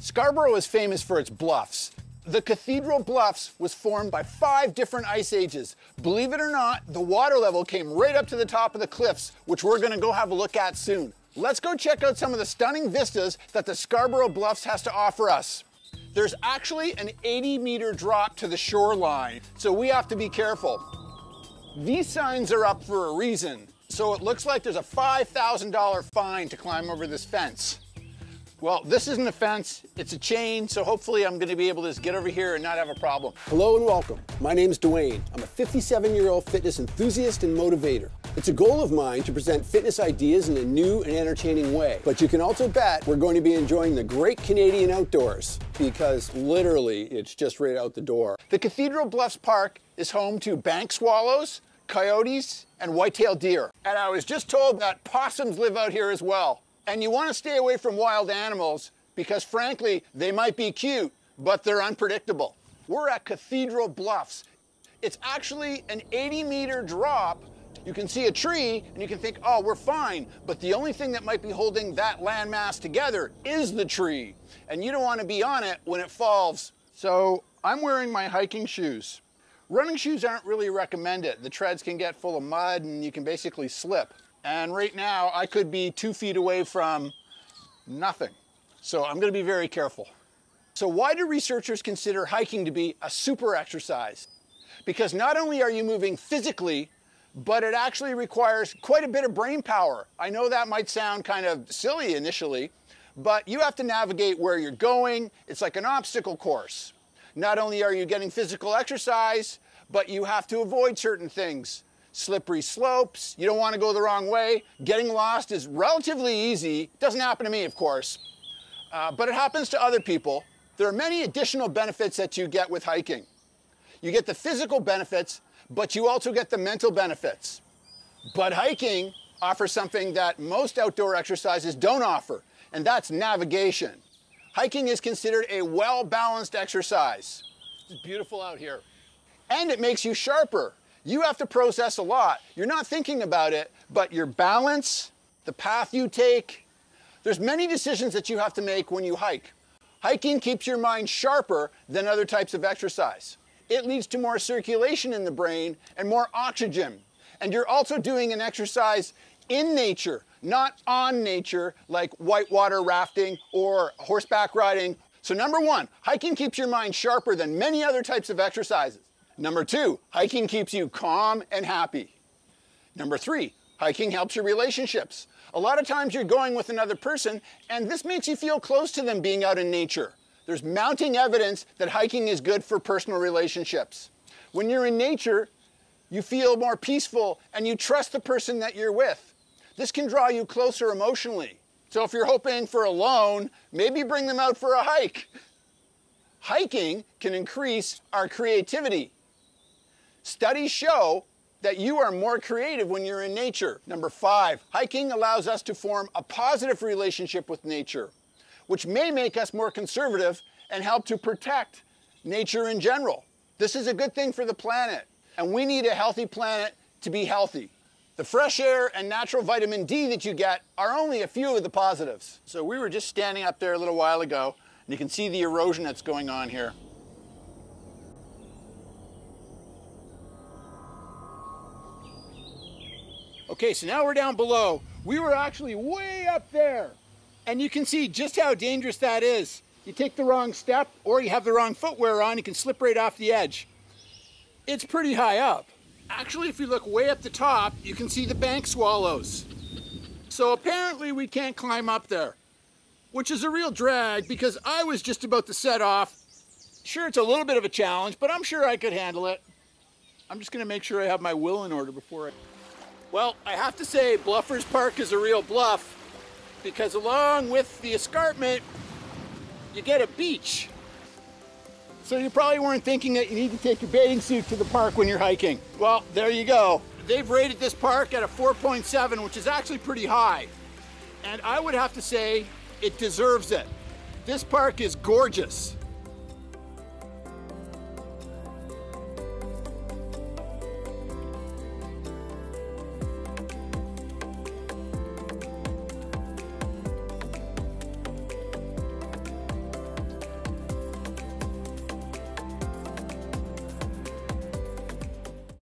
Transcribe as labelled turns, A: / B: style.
A: Scarborough is famous for its bluffs. The Cathedral Bluffs was formed by five different ice ages. Believe it or not, the water level came right up to the top of the cliffs, which we're gonna go have a look at soon. Let's go check out some of the stunning vistas that the Scarborough Bluffs has to offer us. There's actually an 80 meter drop to the shoreline, so we have to be careful. These signs are up for a reason, so it looks like there's a $5,000 fine to climb over this fence. Well, this isn't a fence, it's a chain, so hopefully I'm gonna be able to just get over here and not have a problem.
B: Hello and welcome. My name is Dwayne. I'm a 57 year old fitness enthusiast and motivator. It's a goal of mine to present fitness ideas in a new and entertaining way. But you can also bet we're going to be enjoying the great Canadian outdoors because literally it's just right out the door.
A: The Cathedral Bluffs Park is home to bank swallows, coyotes, and white-tailed deer. And I was just told that possums live out here as well. And you want to stay away from wild animals because frankly, they might be cute, but they're unpredictable. We're at Cathedral Bluffs. It's actually an 80 meter drop. You can see a tree and you can think, oh, we're fine. But the only thing that might be holding that landmass together is the tree. And you don't want to be on it when it falls. So I'm wearing my hiking shoes. Running shoes aren't really recommended. The treads can get full of mud and you can basically slip. And right now I could be two feet away from nothing. So I'm gonna be very careful. So why do researchers consider hiking to be a super exercise? Because not only are you moving physically, but it actually requires quite a bit of brain power. I know that might sound kind of silly initially, but you have to navigate where you're going. It's like an obstacle course. Not only are you getting physical exercise, but you have to avoid certain things slippery slopes, you don't want to go the wrong way. Getting lost is relatively easy. Doesn't happen to me, of course, uh, but it happens to other people. There are many additional benefits that you get with hiking. You get the physical benefits, but you also get the mental benefits. But hiking offers something that most outdoor exercises don't offer, and that's navigation. Hiking is considered a well-balanced exercise. It's beautiful out here. And it makes you sharper you have to process a lot. You're not thinking about it, but your balance, the path you take, there's many decisions that you have to make when you hike. Hiking keeps your mind sharper than other types of exercise. It leads to more circulation in the brain and more oxygen. And you're also doing an exercise in nature, not on nature, like whitewater rafting or horseback riding. So number one, hiking keeps your mind sharper than many other types of exercises. Number two, hiking keeps you calm and happy. Number three, hiking helps your relationships. A lot of times you're going with another person and this makes you feel close to them being out in nature. There's mounting evidence that hiking is good for personal relationships. When you're in nature, you feel more peaceful and you trust the person that you're with. This can draw you closer emotionally. So if you're hoping for a loan, maybe bring them out for a hike. Hiking can increase our creativity. Studies show that you are more creative when you're in nature. Number five, hiking allows us to form a positive relationship with nature, which may make us more conservative and help to protect nature in general. This is a good thing for the planet, and we need a healthy planet to be healthy. The fresh air and natural vitamin D that you get are only a few of the positives. So we were just standing up there a little while ago, and you can see the erosion that's going on here. Okay, so now we're down below. We were actually way up there. And you can see just how dangerous that is. You take the wrong step or you have the wrong footwear on, you can slip right off the edge. It's pretty high up. Actually, if you look way up the top, you can see the bank swallows. So apparently we can't climb up there, which is a real drag because I was just about to set off. Sure, it's a little bit of a challenge, but I'm sure I could handle it. I'm just gonna make sure I have my will in order before I... Well, I have to say Bluffers Park is a real bluff because along with the escarpment, you get a beach. So you probably weren't thinking that you need to take your bathing suit to the park when you're hiking. Well, there you go. They've rated this park at a 4.7, which is actually pretty high. And I would have to say it deserves it. This park is gorgeous.